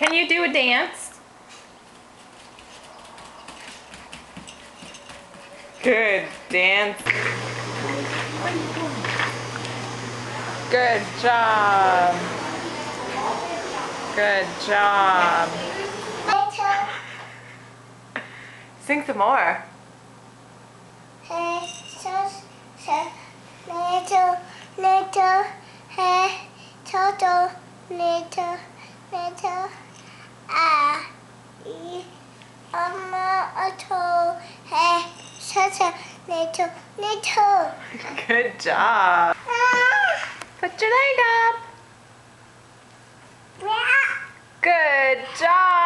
Can you do a dance? Good dance. Good job. Good job. Sing some more. Hey, so, so, little, little, hey, toto, little, little, a toe, hey, such a little, little. Good job. Ah, Put your leg up. ah. Good job.